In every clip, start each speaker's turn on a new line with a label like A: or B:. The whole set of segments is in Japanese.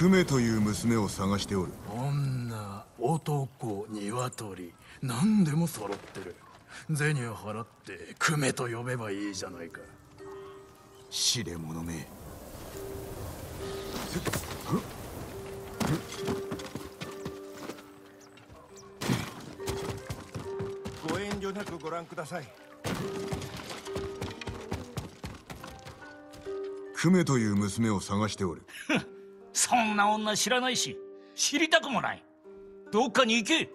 A: クメという娘を探しておる。
B: 女男鶏。何でも揃ってる。銭を払ってクメと呼べばいいじゃないか。
A: 知れ者め。
C: ご遠慮なくご覧ください。
A: クメという娘を探しておる
D: そんな女知らないし知りたくもない。どっかに行け。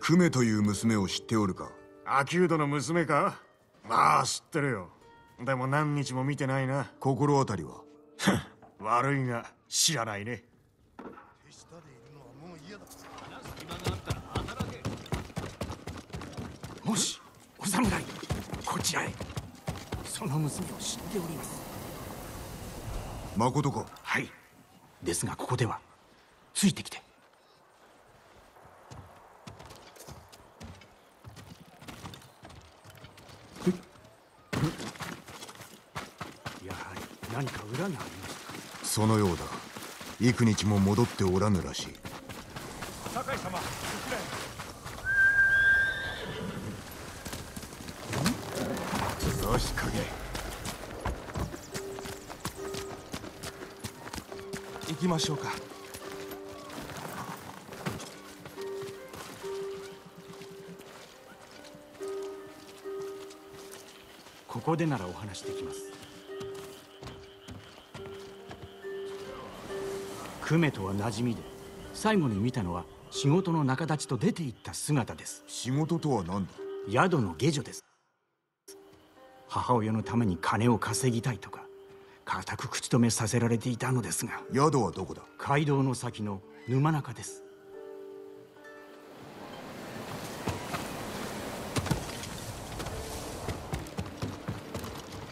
A: クメという娘を知っておるか？
E: アキュードの娘か？まあ知ってるよ。でも何日も見てないな。
A: 心当たりは？
E: 悪いが知らないね
F: もしお侍こちらへ。その娘を知っております。
A: 誠か？
F: はい。ですがここではついてきて。やはり何か裏があります
A: そのようだ。幾日も戻っておらぬらしい
C: 酒井様こちらへ
A: よし影。
C: 行きましょうか。
F: ここでならお話できます。クメとは馴染みで最後に見たのは仕事の仲立ちと出て行った姿です。
A: 仕事とは何だ？
F: 宿の下女です母親のために金を稼ぎたいとか固く口止めさせられていたのですが
A: 宿はどこだ？
F: 街道の先の沼中です。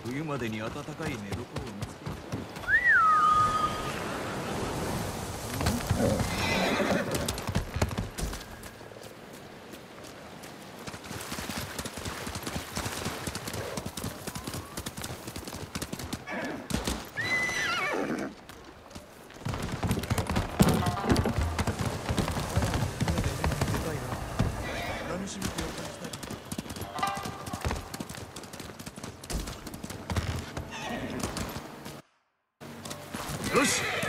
G: 冬までに暖かい寝床を見つけ
C: 何
E: よし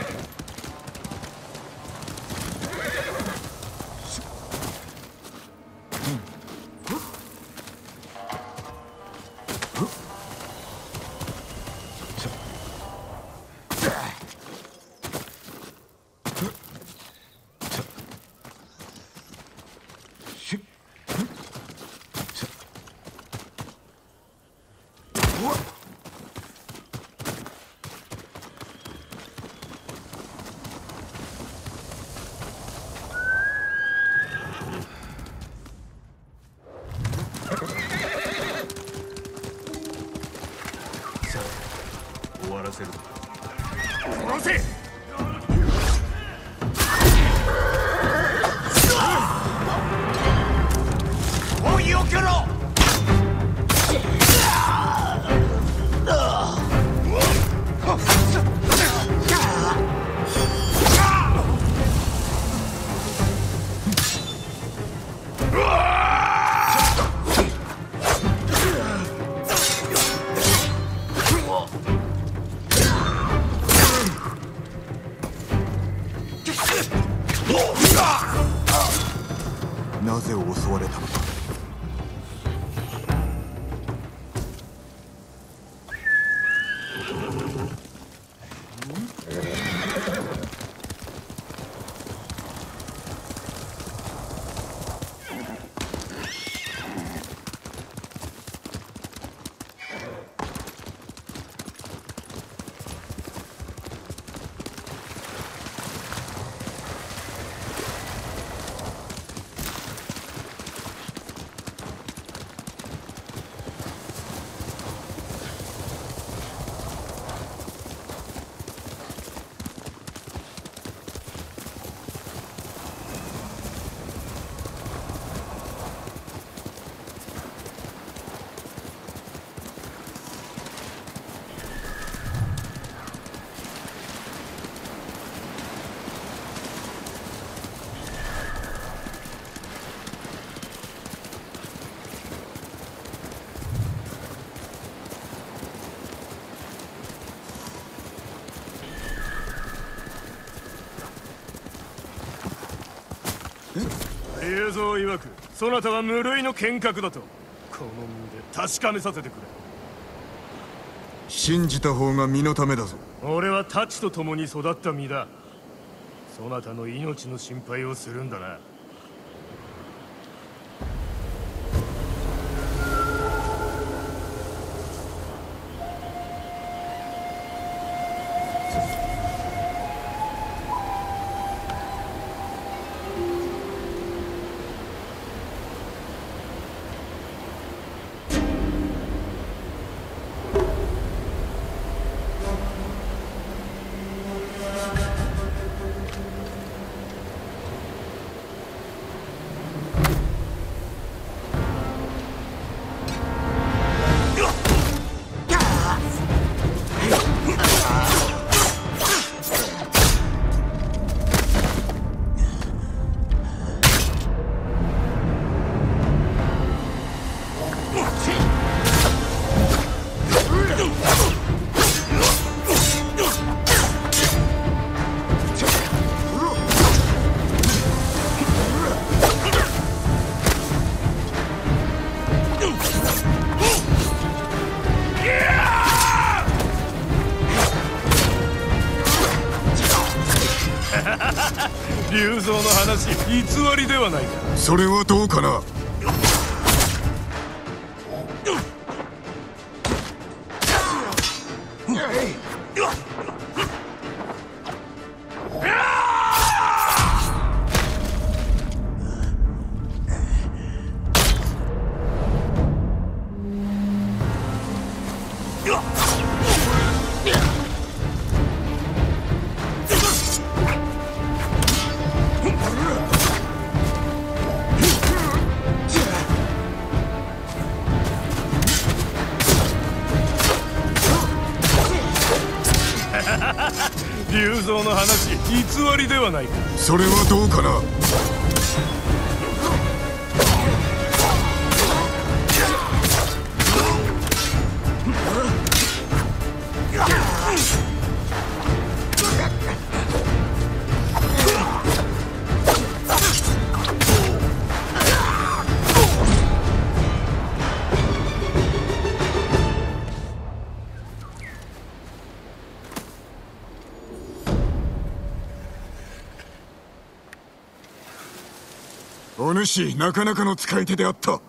G: 終わらせる。
E: 殺せ
A: なぜ襲われたのか。
E: 竜蔵曰くそなたは無類の剣客だとこの身で確かめさせてくれ。
A: 信じた方が身のためだぞ。
E: 俺は太刀と共に育った身だ。そなたの命の心配をするんだな雄三の話偽りではないか。
A: それはどうかな？
E: 龍蔵の話偽りではないか。
A: それはどうかな？お主なかなかの使い手であった。